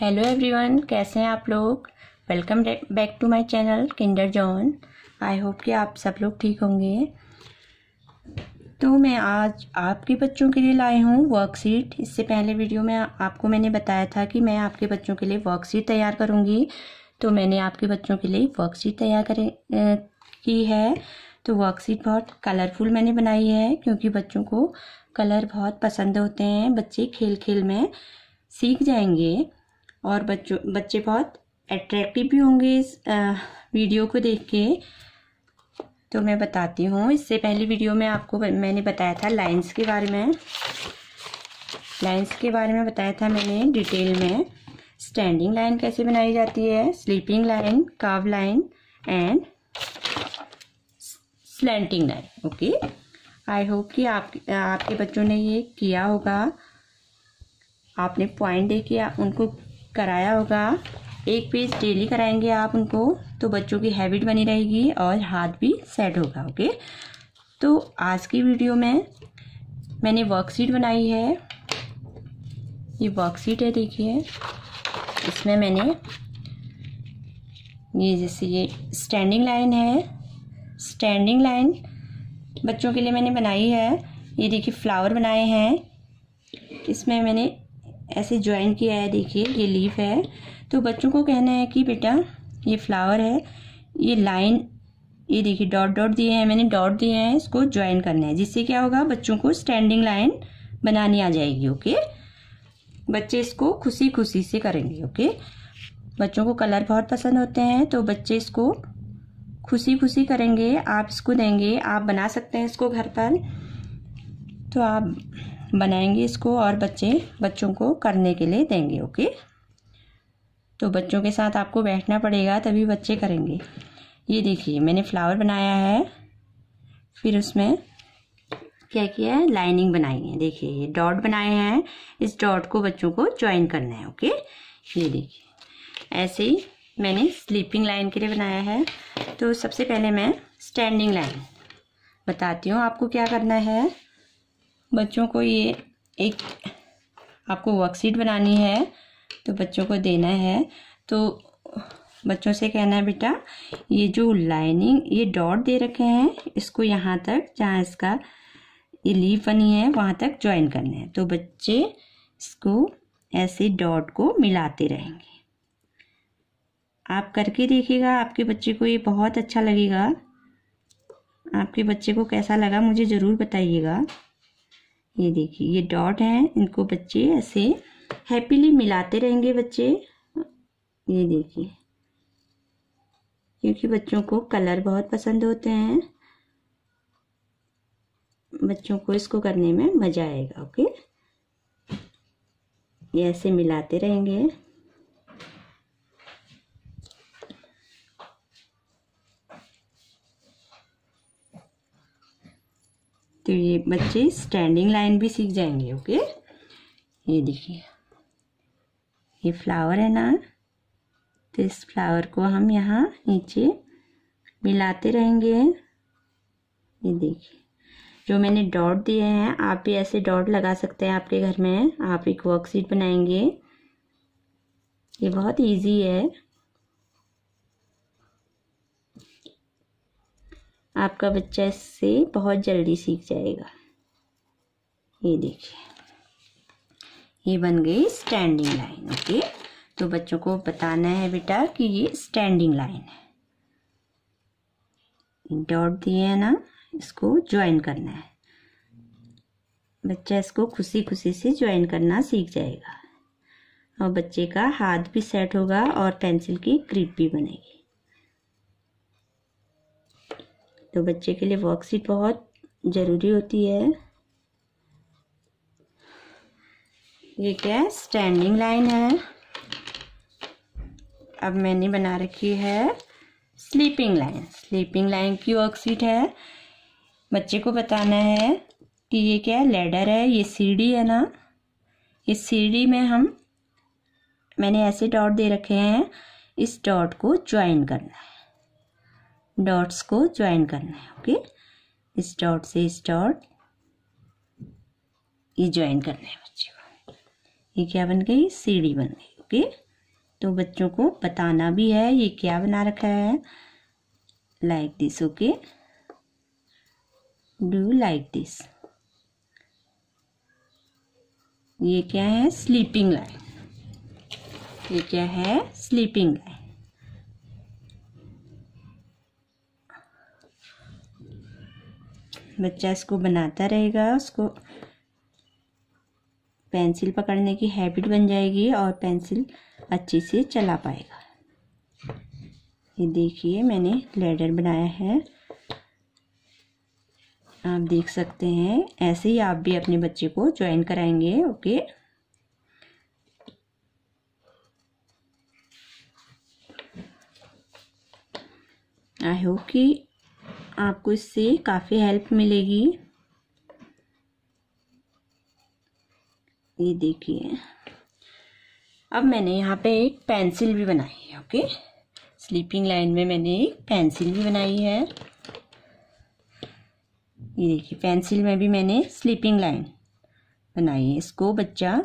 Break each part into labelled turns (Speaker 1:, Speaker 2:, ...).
Speaker 1: Hello everyone कैसे हैं आप लोग? Welcome back to my channel Kinder Zone I hope कि आप सब लोग ठीक होंगे। तो मैं आज आपके बच्चों के लिए लाई हूँ वर्कशीट इससे पहले वीडियो में आपको मैंने बताया था कि मैं आपके बच्चों के लिए वर्कशीट तैयार करूँगी। तो मैंने आपके बच्चों के लिए वर्कशीट तैयार करें की है। तो वर्कशीट बहुत कलरफुल मैंने बनाई है, क्योंकि बच्चों को कलर बहुत पसंद होते हैं। बच्चे खेल खेल में सीख जाएँगे। और बच्चों, बच्चे बहुत अट्रैक्टिव भी होंगे इस वीडियो को देख के। तो मैं बताती हूँ। इससे पहली वीडियो में आपको मैंने बताया था लाइंस के बारे में। लाइंस के बारे में बताया था मैंने डिटेल में। स्टैंडिंग लाइन कैसे बनाई जाती है sleeping line curve line and slanting line okay I hope कि आप, आपके बच्चों ने ये किया होगा। आपने पॉइंट दे के उनको कराया होगा। एक पेज डेली कराएँगे आप उनको तो बच्चों की हैबिट बनी रहेगी और हाथ भी सेट होगा ओके तो आज की वीडियो में मैंने वर्कशीट बनाई है। ये वर्कशीट है, देखिए। इसमें मैंने ये जैसे ये स्टैंडिंग लाइन है। स्टैंडिंग लाइन बच्चों के लिए मैंने बनाई है। ये देखिए फ्लावर बनाए हैं। इसमें मैंने ऐसे ज्वाइन किया है, देखिए, ये लीफ है। तो बच्चों को कहना है कि बेटा, ये फ्लावर है, ये लाइन ये देखिए डॉट डॉट दिए हैं, मैंने डॉट दिए हैं, इसको ज्वाइन करना है। जिससे क्या होगा, बच्चों को स्टैंडिंग लाइन बनानी आ जाएगी ओके बच्चे इसको खुशी खुशी से करेंगे ओके बच्चों को कलर बहुत पसंद होते हैं तो बच्चे इसको खुशी खुशी करेंगे, आप इसको देंगे, आप बना सकते हैं इसको घर पर। तो आप बनाएँगे इसको और बच्चे, बच्चों को करने के लिए देंगे, ओके? तो बच्चों के साथ आपको बैठना पड़ेगा, तभी बच्चे करेंगे। ये देखिए, मैंने फ्लावर बनाया है, फिर उसमें क्या किया है? लाइनिंग बनाई है। देखिए, ये डॉट बनाए हैं, इस डॉट को बच्चों को ज्वाइन करना है, ओके? ये देखिए, ऐसे ही मैंने स्लीपिंग लाइन के लिए बनाया है। तो सबसे पहले मैं स्टैंडिंग लाइन बताती हूँ आपको क्या करना है। बच्चों को ये एक आपको वर्कशीट बनानी है तो बच्चों को देना है। तो बच्चों से कहना है, बेटा, ये जो लाइनिंग ये डॉट दे रखे हैं, इसको यहाँ तक, जहाँ इसका ये लीफ बनी है, वहाँ तक ज्वाइन करना है। तो बच्चे इसको ऐसे डॉट को मिलाते रहेंगे। आप करके देखिएगा, आपके बच्चे को ये बहुत अच्छा लगेगा। आपके बच्चे को कैसा लगा, मुझे ज़रूर बताइएगा। ये देखिए, ये डॉट हैं, इनको बच्चे ऐसे हैप्पीली मिलाते रहेंगे बच्चे। ये देखिए, क्योंकि बच्चों को कलर बहुत पसंद होते हैं। बच्चों को इसको करने में मज़ा आएगा ओके ये ऐसे मिलाते रहेंगे। तो ये बच्चे स्टैंडिंग लाइन भी सीख जाएँगे ओके ये देखिए। ये फ्लावर है ना? तो इस फ्लावर को हम यहाँ नीचे मिलाते रहेंगे। ये देखिए। जो मैंने डॉट दिए हैं, आप भी ऐसे डॉट लगा सकते हैं आपके घर में। आप एक वर्कशीट बनाएँगे। ये बहुत इजी है। आपका बच्चा इससे बहुत जल्दी सीख जाएगा। ये देखिए। ये बन गई स्टैंडिंग लाइन ओके तो बच्चों को बताना है बेटा कि ये स्टैंडिंग लाइन है। डॉट दिए है ना, इसको ज्वाइन करना है। बच्चा इसको खुशी खुशी से ज्वाइन करना सीख जाएगा। और बच्चे का हाथ भी सेट होगा और पेंसिल की ग्रिप भी बनेगी। तो बच्चे के लिए वर्कशीट बहुत ज़रूरी होती है। ये क्या है? स्टैंडिंग लाइन है। अब मैंने बना रखी है स्लीपिंग लाइन स्लीपिंग लाइन की वर्कशीट है। बच्चे को बताना है कि ये क्या है? लेडर है, ये सीढ़ी है ना? इस सीढ़ी में हम, मैंने ऐसे डॉट दे रखे हैं, इस डॉट को ज्वाइन करना है। डॉट्स को ज्वाइन करना है ओके इस डॉट से इस डॉट ये ज्वाइन करना है बच्चे को। ये क्या बन गई? सीढ़ी बन गई ओके तो बच्चों को बताना भी है ये क्या बना रखा है। Like this okay do like this ये क्या है? स्लीपिंग लाइन ये क्या है? स्लीपिंग लाइन बच्चा इसको बनाता रहेगा, उसको पेंसिल पकड़ने की हैबिट बन जाएगी और पेंसिल अच्छे से चला पाएगा। ये देखिए, मैंने लेडर बनाया है। आप देख सकते हैं, ऐसे ही आप भी अपने बच्चे को ज्वाइन कराएँगे, ओके? आई होप कि आपको इससे काफ़ी हेल्प मिलेगी। ये देखिए। अब मैंने यहाँ पे एक पेंसिल भी बनाई है ओके स्लीपिंग लाइन में मैंने एक पेंसिल भी बनाई है। ये देखिए पेंसिल में भी मैंने स्लीपिंग लाइन बनाई है। इसको बच्चा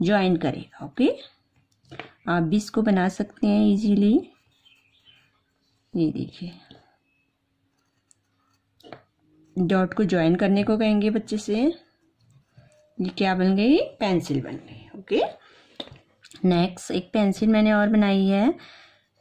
Speaker 1: ज्वाइन करेगा ओके आप भी इसको बना सकते हैं इजीली ये देखिए। डॉट को ज्वाइन करने को कहेंगे बच्चे से। ये क्या बन गई? पेंसिल बन गई, ओके? नेक्स्ट एक पेंसिल मैंने और बनाई है।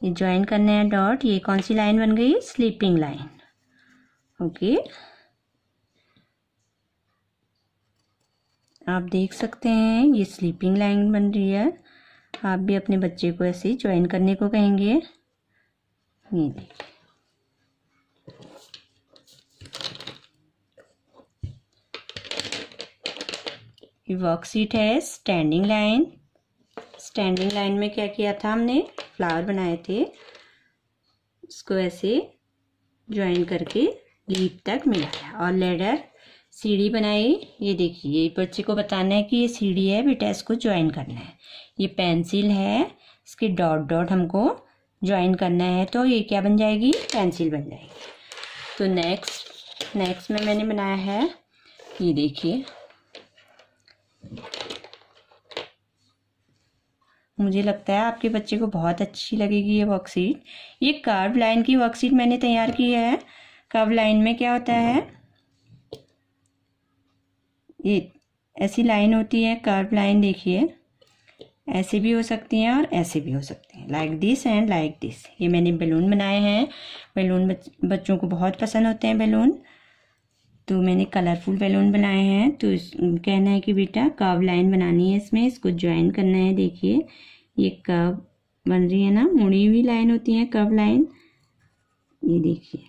Speaker 1: ये ज्वाइन करने हैं डॉट। ये कौन सी लाइन बन गई? Sleeping line, okay? आप देख सकते हैं, ये स्लीपिंग लाइन बन रही है। आप भी अपने बच्चे को ऐसे ही ज्वाइन करने को कहेंगे। ये देखिए। ये वर्कशीट है स्टैंडिंग लाइन स्टैंडिंग लाइन में क्या किया था हमने? फ्लावर बनाए थे। उसको ऐसे ज्वाइन करके लीप तक मिलाया और लेडर सीढ़ी बनाई। ये देखिए बच्चे को बताना है कि ये सीढ़ी है बेटा इसको ज्वाइन करना है। ये पेंसिल है, इसके डॉट डॉट हमको ज्वाइन करना है तो ये क्या बन जाएगी? पेंसिल बन जाएगी। तो नेक्स्ट नेक्स्ट में मैंने बनाया है, ये देखिए। मुझे लगता है आपके बच्चे को बहुत अच्छी लगेगी ये वर्कशीट ये कर्व लाइन की वर्कशीट मैंने तैयार की है। कर्व लाइन में क्या होता है? ये ऐसी लाइन होती है कर्व लाइन देखिए। ऐसे भी हो सकती हैं और ऐसे भी हो सकती हैं। Like this and like this ये मैंने बैलून बनाए हैं। बैलून बच, बच्चों को बहुत पसंद होते हैं बैलून तो मैंने कलरफुल बैलून बनाए हैं। तो कहना है कि बेटा कर्व लाइन बनानी है इसमें। इसको ज्वाइन करना है, देखिए। ये कर्व बन रही है ना? मुड़ी हुई लाइन होती है कर्व लाइन ये देखिए।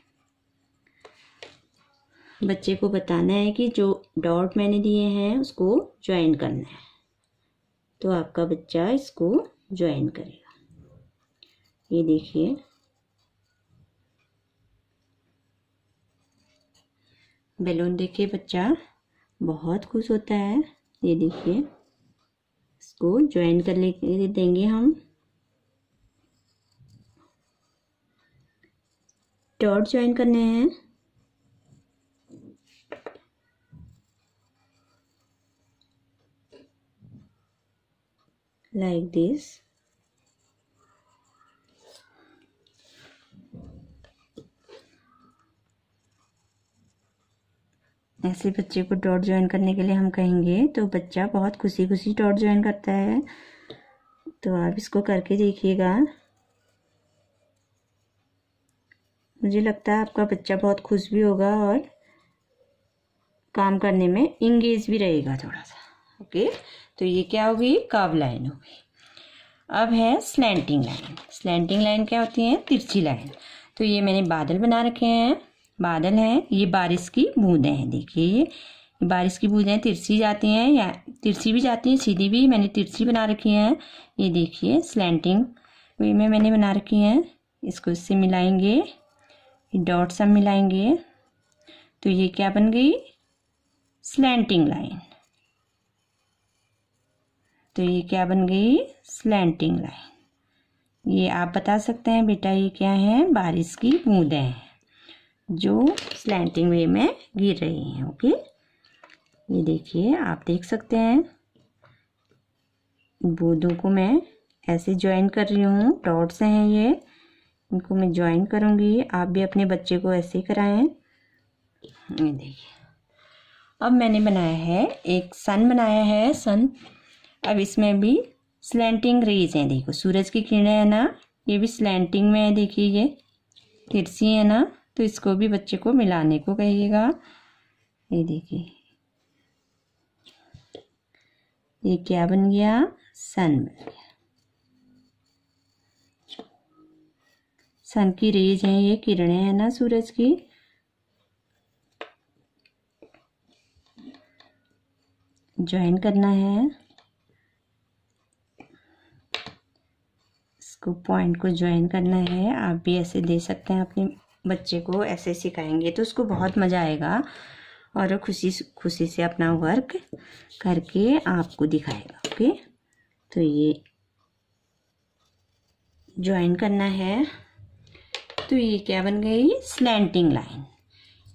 Speaker 1: बच्चे को बताना है कि जो डॉट मैंने दिए हैं, उसको ज्वाइन करना है। तो आपका बच्चा इसको ज्वाइन करेगा। ये देखिए। बैलून देखिए बच्चा बहुत खुश होता है। ये देखिए, इसको ज्वाइन कर ले देंगे हम। डॉट ज्वाइन करने हैं। Like this ऐसे बच्चे को डॉट ज्वाइन करने के लिए हम कहेंगे तो बच्चा बहुत खुशी खुशी डॉट ज्वाइन करता है। तो आप इसको करके देखिएगा। मुझे लगता है आपका बच्चा बहुत खुश भी होगा और काम करने में इंगेज भी रहेगा थोड़ा सा ओके? तो ये क्या होगी काव लाइन होगी अब है स्लैंटिंग लाइन स्लैंटिंग लाइन क्या होती है? तिरछी लाइन तो ये मैंने बादल बना रखे हैं। बादल हैं, ये बारिश की बूंदें हैं, देखिए ये। बारिश की बूंदें तिरछी जाती हैं, या तिरछी भी जाती हैं, सीधी भी, मैंने तिरछी बना रखी हैं। ये देखिए स्लैंटिंग वे में मैंने बना रखी हैं। इसको इससे मिलाएँगे डॉट सब मिलाएँगे। तो ये क्या बन गई? स्लैंटिंग लाइन तो ये क्या बन गई? स्लैंटिंग लाइन ये आप बता सकते हैं, बेटा, ये क्या है? बारिश की बूंदें हैं। जो स्लैंटिंग वे में गिर रही हैं ओके ये देखिए, आप देख सकते हैं। बूंदों को मैं ऐसे ज्वाइन कर रही हूँ डॉट्स हैं ये। इनको मैं ज्वाइन करूँगी, आप भी अपने बच्चे को ऐसे कराएँ। ये देखिए। अब मैंने बनाया है, एक सन बनाया है सन अब इसमें भी स्लैंटिंग रेज हैं, देखो, सूरज की किरणें है ना, ये भी स्लैंटिंग में है, देखिए ये। तिरसी है ना। तो इसको भी बच्चे को मिलाने को कहिएगा। ये देखिए। ये क्या बन गया? सन बन गया। सन की रेज है, ये किरणें हैं ना सूरज की। ज्वाइन करना है। इसको पॉइंट को ज्वाइन करना है। आप भी ऐसे दे सकते हैं अपने बच्चे को ऐसे सिखाएँगे तो उसको बहुत मज़ा आएगा और खुशी खुशी से अपना वर्क करके आपको दिखाएगा ओके तो ये ज्वाइन करना है। तो ये क्या बन गई? स्लैंटिंग लाइन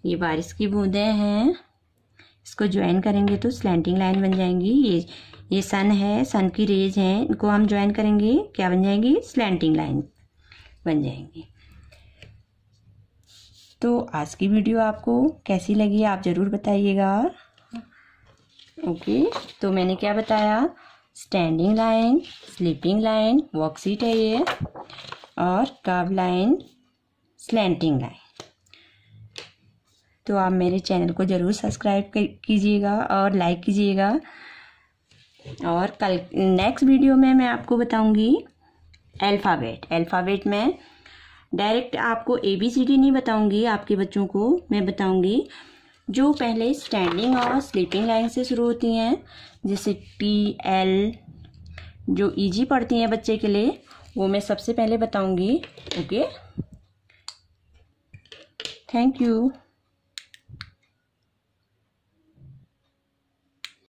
Speaker 1: ये बारिश की बूंदें हैं। इसको ज्वाइन करेंगे तो स्लैंटिंग लाइन बन जाएँगी। ये ये सन है सन की रेज है। इनको हम ज्वाइन करेंगे, क्या बन जाएँगी? स्लैंटिंग लाइन बन जाएँगी। तो आज की वीडियो आपको कैसी लगी आप ज़रूर बताइएगा ओके तो मैंने क्या बताया? Standing line sleeping line worksheet है ये, और कव लाइन स्लैंटिंग लाइन तो आप मेरे चैनल को ज़रूर सब्सक्राइब कीजिएगा और लाइक कीजिएगा। और कल नेक्स्ट वीडियो में मैं आपको बताऊँगी अल्फ़ाबेट अल्फ़ाबेट में डायरेक्ट आपको ए बी सी डी नहीं बताऊँगी, आपके बच्चों को मैं बताऊँगी, जो पहले स्टैंडिंग और स्लीपिंग लाइन से शुरू होती हैं, जैसे टी एल जो इजी पढ़ती हैं बच्चे के लिए, वो मैं सबसे पहले बताऊँगी ओके थैंक you.